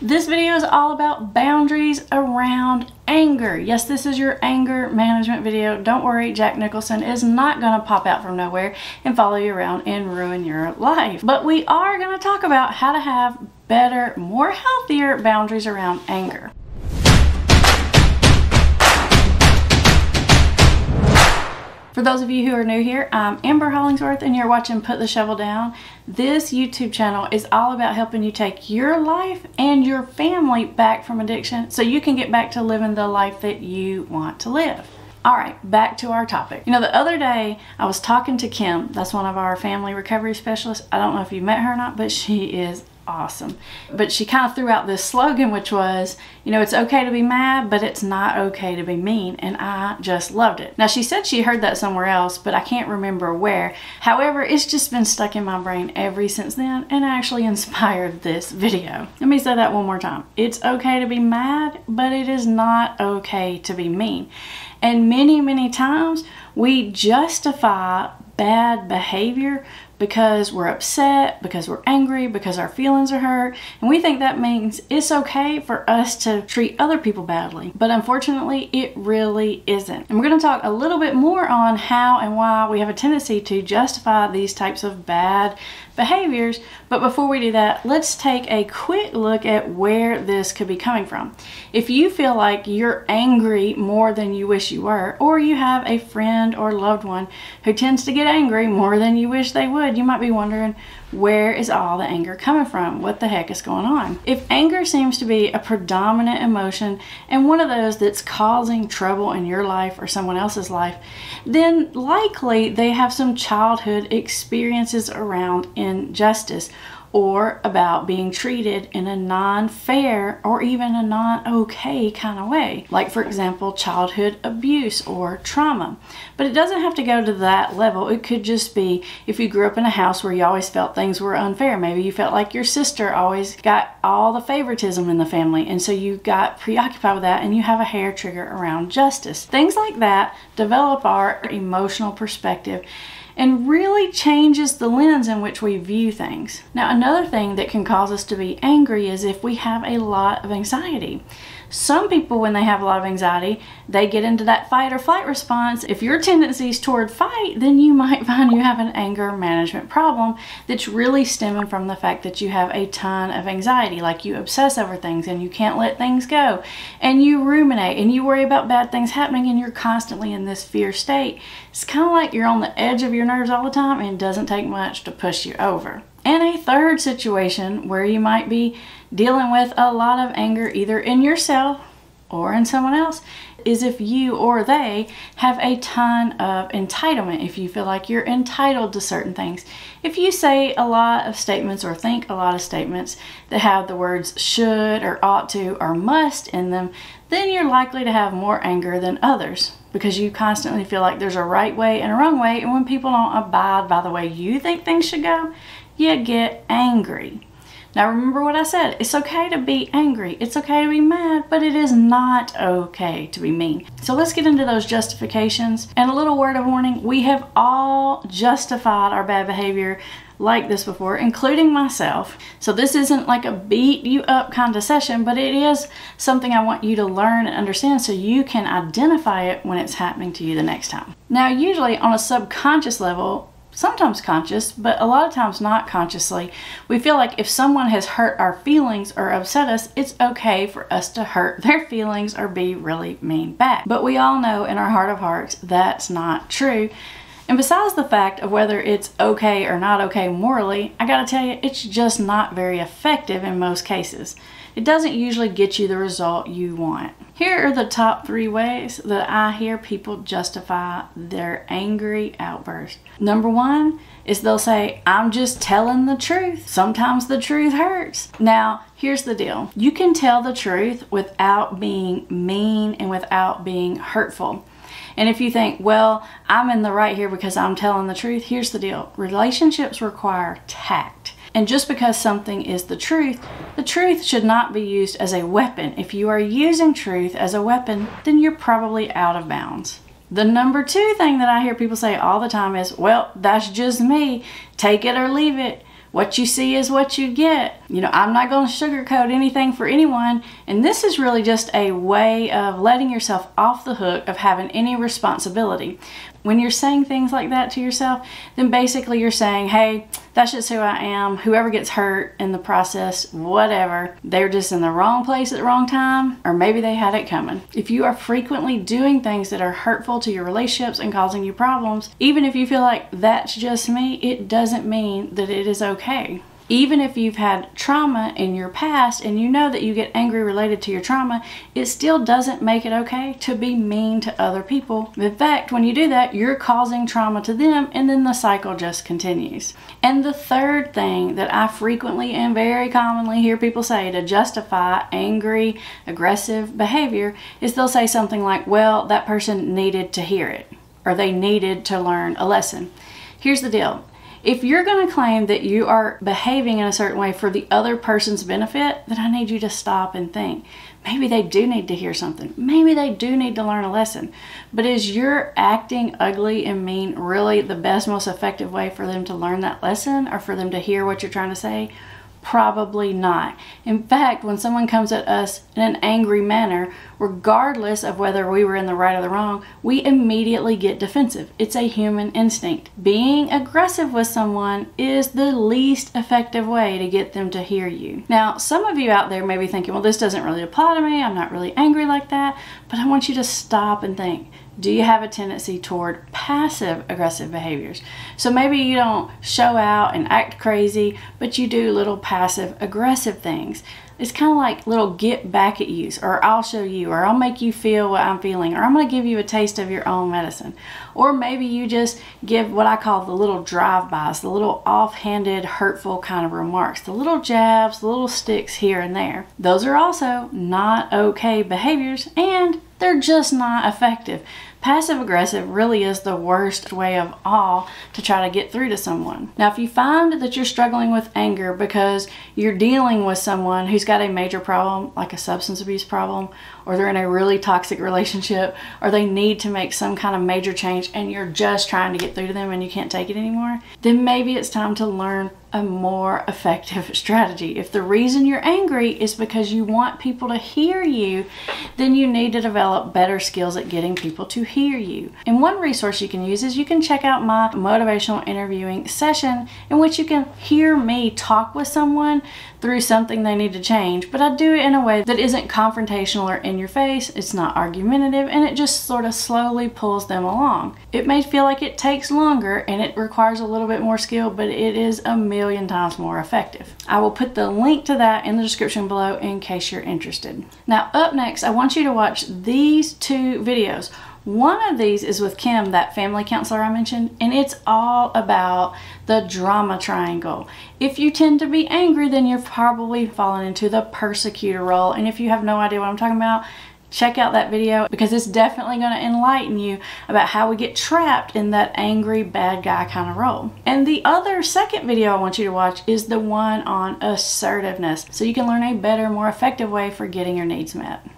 This video is all about boundaries around anger. Yes, this is your anger management video. Don't worry, Jack Nicholson is not going to pop out from nowhere and follow you around and ruin your life. But we are going to talk about how to have better, more healthier boundaries around anger. For those of you who are new here, I'm Amber Hollingsworth and you're watching Put the Shovel Down. This YouTube channel is all about helping you take your life and your family back from addiction so you can get back to living the life that you want to live. All right, back to our topic. You know, the other day I was talking to Kim. That's one of our family recovery specialists. I don't know if you met her or not, but she is awesome. But she kind of threw out this slogan, which was, you know, it's okay to be mad, but it's not okay to be mean. And I just loved it. Now, she said she heard that somewhere else, but I can't remember where. However, it's just been stuck in my brain ever since then and actually inspired this video. Let me say that one more time. It's okay to be mad, but it is not okay to be mean. And many, many times we justify bad behavior because we're upset, because we're angry, because our feelings are hurt, and we think that means it's okay for us to treat other people badly. But unfortunately, it really isn't. And we're going to talk a little bit more on how and why we have a tendency to justify these types of bad behaviors. But before we do that, let's take a quick look at where this could be coming from. If you feel like you're angry more than you wish you were, or you have a friend or loved one who tends to get angry more than you wish they would, you might be wondering where is all the anger coming from? What the heck is going on? If anger seems to be a predominant emotion and one of those that's causing trouble in your life or someone else's life, then likely they have some childhood experiences around injustice or about being treated in a non fair or even a non okay kind of way, like, for example, childhood abuse or trauma. But it doesn't have to go to that level. It could just be if you grew up in a house where you always felt things were unfair. Maybe you felt like your sister always got all the favoritism in the family, and so you got preoccupied with that and you have a hair trigger around justice. Things like that develop our emotional perspective and really changes the lens in which we view things. Now, another thing that can cause us to be angry is if we have a lot of anxiety. Some people, when they have a lot of anxiety, they get into that fight or flight response. If your tendency is toward fight, then you might find you have an anger management problem that's really stemming from the fact that you have a ton of anxiety. Like you obsess over things and you can't let things go, and you ruminate and you worry about bad things happening, and you're constantly in this fear state. It's kind of like you're on the edge of your nerves all the time, and it doesn't take much to push you over. And a third situation where you might be dealing with a lot of anger either in yourself or in someone else is if you or they have a ton of entitlement, if you feel like you're entitled to certain things. If you say a lot of statements or think a lot of statements that have the words should or ought to or must in them, then you're likely to have more anger than others because you constantly feel like there's a right way and a wrong way. And when people don't abide by the way you think things should go, you get angry. Now remember what I said. It's okay to be angry. It's okay to be mad, but it is not okay to be mean. So let's get into those justifications. And a little word of warning, we have all justified our bad behavior like this before, including myself. So this isn't like a beat you up kind of session, but it is something I want you to learn and understand so you can identify it when it's happening to you the next time. Now, usually on a subconscious level, sometimes conscious, but a lot of times not consciously. We feel like if someone has hurt our feelings or upset us, it's okay for us to hurt their feelings or be really mean back. But we all know in our heart of hearts that's not true. And besides the fact of whether it's okay or not okay morally, I gotta tell you, it's just not very effective in most cases it doesn't usually get you the result you want. Here are the top three ways that I hear people justify their angry outburst. Number one is they'll say, I'm just telling the truth. Sometimes the truth hurts. Now, here's the deal you can tell the truth without being mean and without being hurtful. And if you think, well, I'm in the right here because I'm telling the truth, here's the deal relationships require tact. And just because something is the truth, the truth should not be used as a weapon. If you are using truth as a weapon, then you're probably out of bounds. The number two thing that I hear people say all the time is, well, that's just me. Take it or leave it. what you see is what you get. You know, I'm not going to sugarcoat anything for anyone, and this is really just a way of letting yourself off the hook of having any responsibility. When you're saying things like that to yourself, then basically you're saying, hey, that's just who I am. Whoever gets hurt in the process, whatever, they're just in the wrong place at the wrong time, or maybe they had it coming. If you are frequently doing things that are hurtful to your relationships and causing you problems, even if you feel like that's just me, it doesn't mean that it is okay even if you've had trauma in your past and you know that you get angry related to your trauma, it still doesn't make it okay to be mean to other people. In fact, when you do that, you're causing trauma to them and then the cycle just continues. And the third thing that I frequently and very commonly hear people say to justify angry, aggressive behavior is they'll say something like, well, that person needed to hear it or they needed to learn a lesson. Here's the deal if you're going to claim that you are behaving in a certain way for the other person's benefit, then I need you to stop and think. Maybe they do need to hear something. Maybe they do need to learn a lesson. But is your acting ugly and mean really the best, most effective way for them to learn that lesson or for them to hear what you're trying to say? Probably not. In fact, when someone comes at us in an angry manner, regardless of whether we were in the right or the wrong, we immediately get defensive. It's a human instinct. Being aggressive with someone is the least effective way to get them to hear you. Now, some of you out there may be thinking, well, this doesn't really apply to me. I'm not really angry like that. But I want you to stop and think do you have a tendency toward passive aggressive behaviors? So maybe you don't show out and act crazy, but you do little passive aggressive things. It's kind of like little get back at you, or I'll show you, or I'll make you feel what I'm feeling, or I'm going to give you a taste of your own medicine. Or maybe you just give what I call the little drive-bys, the little offhanded, hurtful kind of remarks, the little jabs, the little sticks here and there. Those are also not okay behaviors, and they're just not effective. Passive aggressive really is the worst way of all to try to get through to someone. Now, if you find that you're struggling with anger because you're dealing with someone who's got a major problem, like a substance abuse problem, or they're in a really toxic relationship, or they need to make some kind of major change and you're just trying to get through to them and you can't take it anymore, then maybe it's time to learn a more effective strategy. If the reason you're angry is because you want people to hear you, then you need to develop better skills at getting people to hear you. And one resource you can use is you can check out my motivational interviewing session in which you can hear me talk with someone through something they need to change, but I do it in a way that isn't confrontational or in your face, it's not argumentative, and it just sort of slowly pulls them along. It may feel like it takes longer and it requires a little bit more skill, but it is a million times more effective. I will put the link to that in the description below in case you're interested. Now up next, I want you to watch these two videos. One of these is with Kim, that family counselor I mentioned, and it's all about the drama triangle. If you tend to be angry, then you're probably falling into the persecutor role. And if you have no idea what I'm talking about, check out that video because it's definitely going to enlighten you about how we get trapped in that angry bad guy kind of role. And the other second video I want you to watch is the one on assertiveness so you can learn a better, more effective way for getting your needs met.